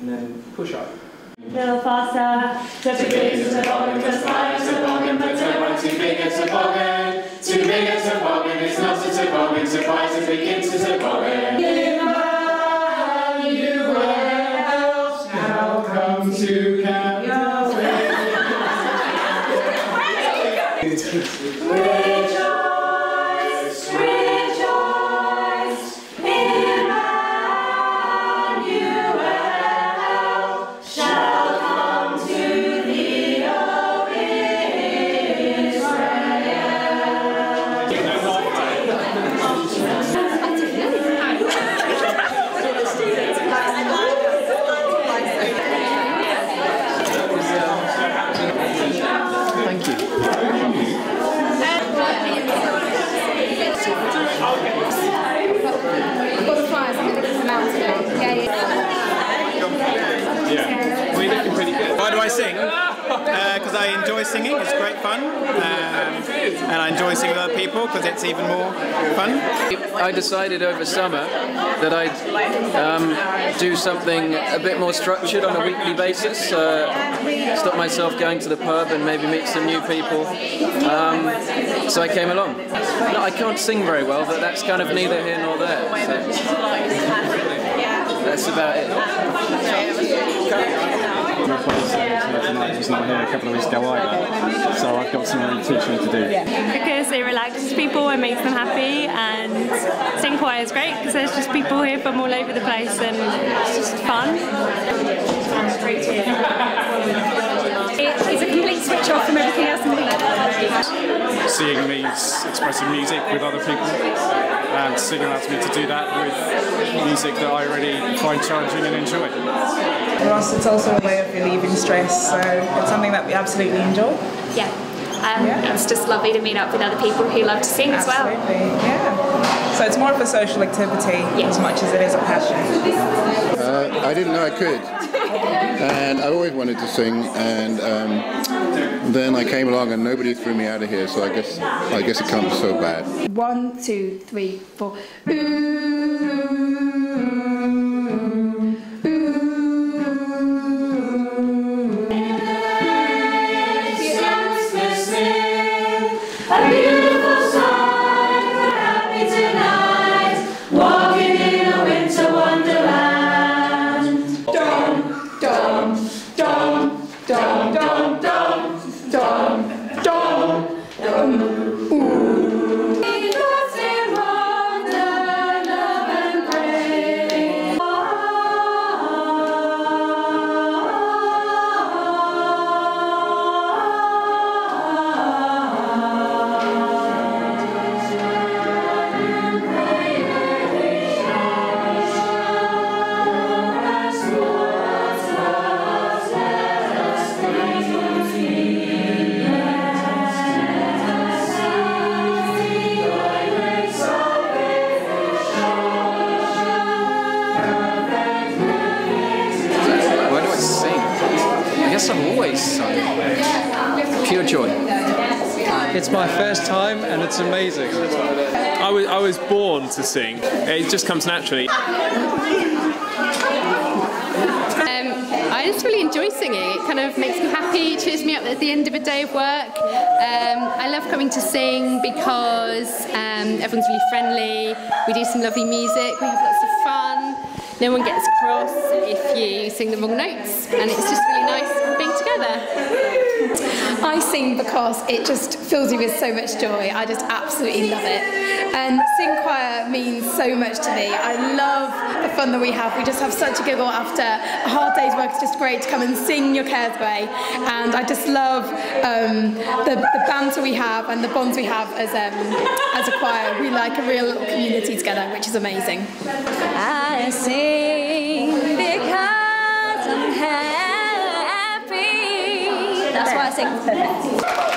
and then push up. Little faster. Too big is a toboggan, just like a toboggan, but don't too big a toboggan. Too big a toboggan, it's not a toboggan, so why to begin to toboggan? Goodbye, you else, come to. Because I enjoy singing, it's great fun. Um, and I enjoy singing with other people because it's even more fun. I decided over summer that I'd um, do something a bit more structured on a weekly basis. Uh, stop myself going to the pub and maybe meet some new people. Um, so I came along. No, I can't sing very well, but that's kind of neither here nor there. So that's about it. Not here a couple of weeks ago either, so I've got some teaching to do. because it relaxes people and makes them happy and sing choir is great because there's just people here from all over the place and it's just fun. It's a complete switch off from everything else. Seeing means expressing music with other people, and singing allows me to do that with music that I already find challenging and enjoy. For us, it's also a way of relieving stress, so it's something that we absolutely enjoy. Yeah. Um, Yeah. It's just lovely to meet up with other people who love to sing as well. Yeah. So it's more of a social activity as much as it is a passion. Uh, I didn't know I could, and I always wanted to sing. And um, then I came along, and nobody threw me out of here. So I guess I guess it can't be so bad. One, two, three, four. A beautiful Pure joy. It's my first time and it's amazing. I was, I was born to sing. It just comes naturally. Um, I just really enjoy singing. It kind of makes me happy, cheers me up at the end of a day of work. Um, I love coming to sing because um, everyone's really friendly. We do some lovely music. We have lots of fun. No one gets cross if you sing the wrong notes, and it's just really nice being together. I sing because it just fills me with so much joy. I just absolutely love it. And sing choir means so much to me. I love the fun that we have. We just have such a giggle after a hard day's work. It's just great to come and sing your cares away. And I just love um, the, the banter we have and the bonds we have as, um, as a choir. We like a real little community together, which is amazing. I because I'm happy. That's why I sing.